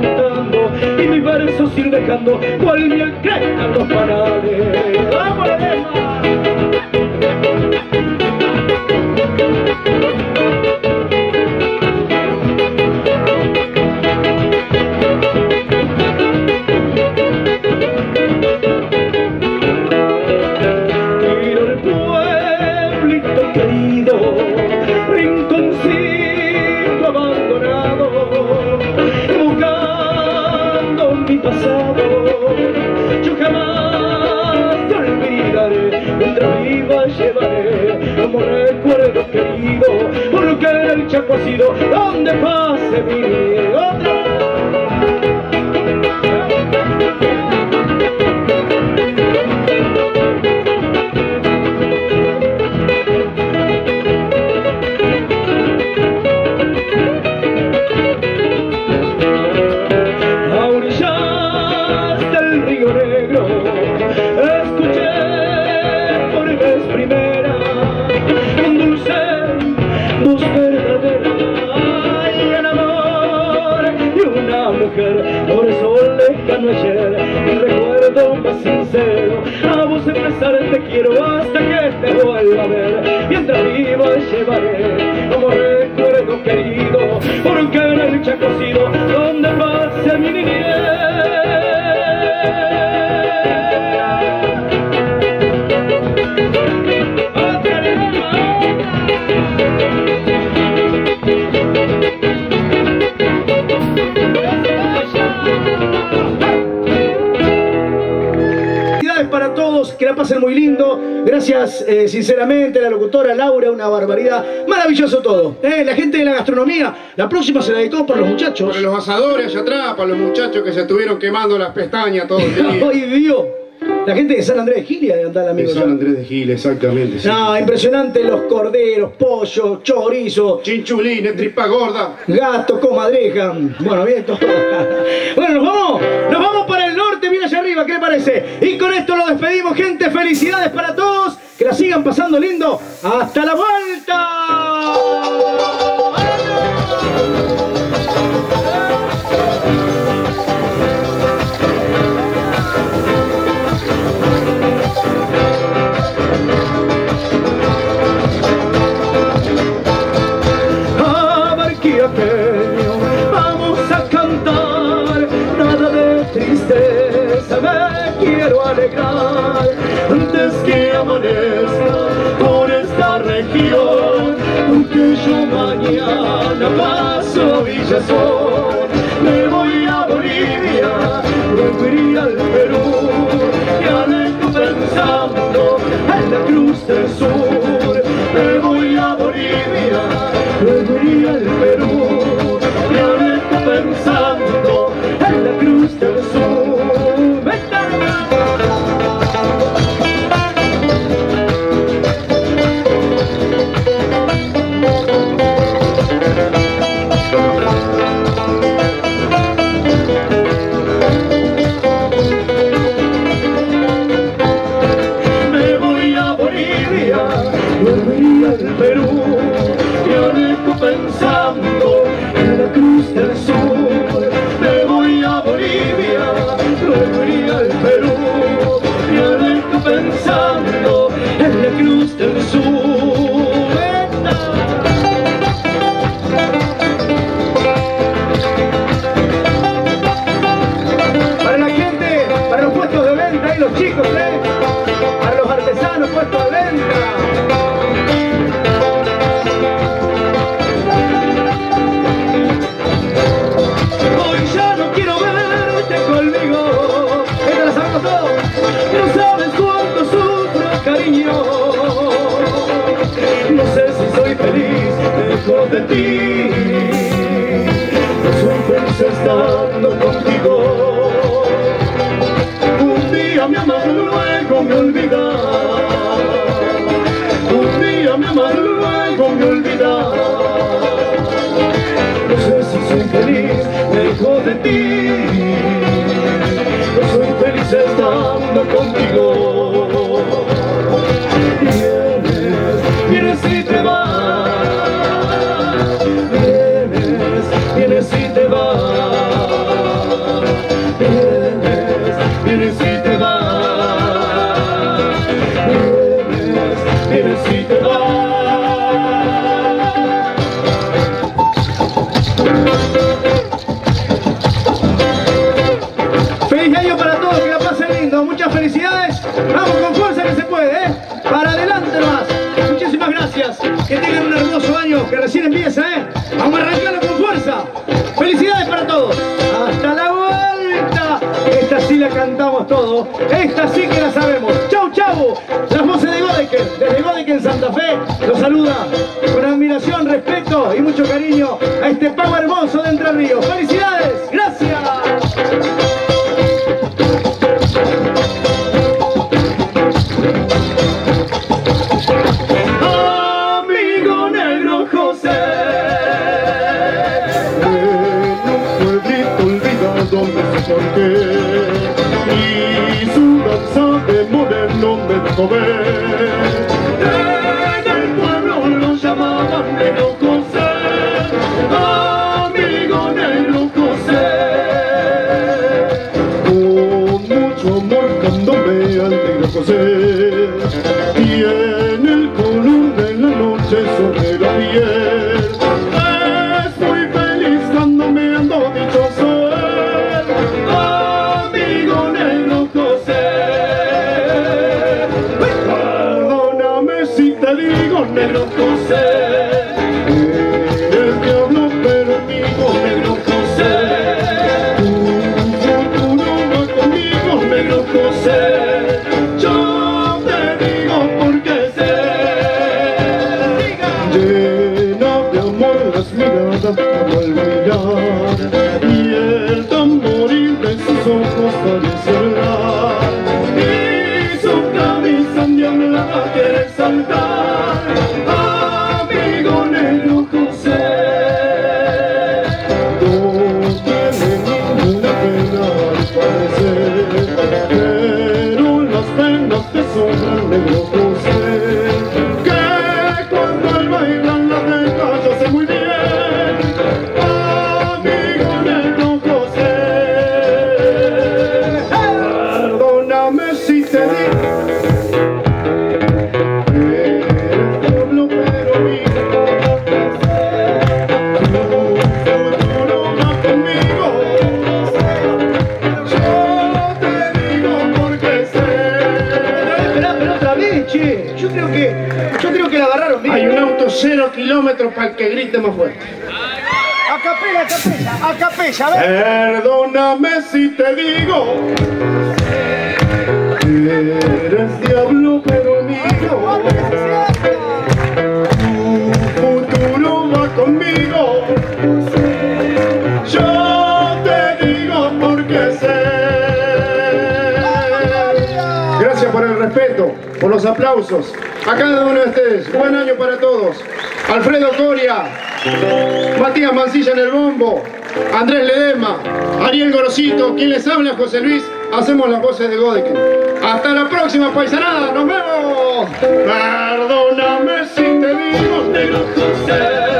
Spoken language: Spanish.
cantando y mis versos ir dejando cual miel crezcan los panales. Viva llevaré como recuerdo querido, por lo que el Chaco ha sido donde pase mi. Otra lejano ayer mi recuerdo más sincero. A vos empezar te quiero hasta que te vuelva a ver. Mientras viva llevaré como recuerdo querido. Porque en el chacocido donde pase mi Felicidades eh, sinceramente, la locutora Laura, una barbaridad. Maravilloso todo. Eh, La gente de la gastronomía, la próxima se la dedicó para los muchachos. Para los asadores allá atrás, para los muchachos que se estuvieron quemando las pestañas todo el día. ¡Ay, Dios! La gente de San Andrés de Gilia de andar De amigo. San Andrés de Gil, exactamente. sí. No, impresionante los corderos, pollo, chorizo, Chinchulines, tripa gorda. gato, comadreja. Bueno, bien todo. Bueno, nos vamos, nos vamos para el norte, bien allá arriba, ¿qué le parece? Y con esto lo despedimos, gente. Felicidades para todos. Que la sigan pasando lindo. ¡Hasta la vuelta! Vamos a cantar, nada de tristeza, quiero alegrar, antes que amanezca por esta región, porque yo mañana paso Villazón, me voy a Bolivia, iría al Perú, y alejo pensando en la cruz del sur, pensando ti. Feliz estando contigo. Un día me amas, luego me olvidas. Un día me amas, luego me olvidas. No sé si soy feliz lejos de ti. Chau, esta sí que la sabemos. Chau, chau. Las voces de Godeken, desde Godeken Santa Fe, los saluda con admiración, respeto y mucho cariño a este pago hermoso de Entre Ríos. ¡Felicidades! ¡Gracias! yeah. Cero kilómetros para el que grite más fuerte. A capela, a a ver. Perdóname si te digo que Eres diablo pero mío por los aplausos a cada uno de ustedes. Buen año para todos. Alfredo Coria, Matías Mancilla en el bombo, Andrés Ledema, Ariel Gorosito, quien les habla José Luis, hacemos las voces de Godeken. Hasta la próxima paisanada, nos vemos. Perdóname si te digo, te lo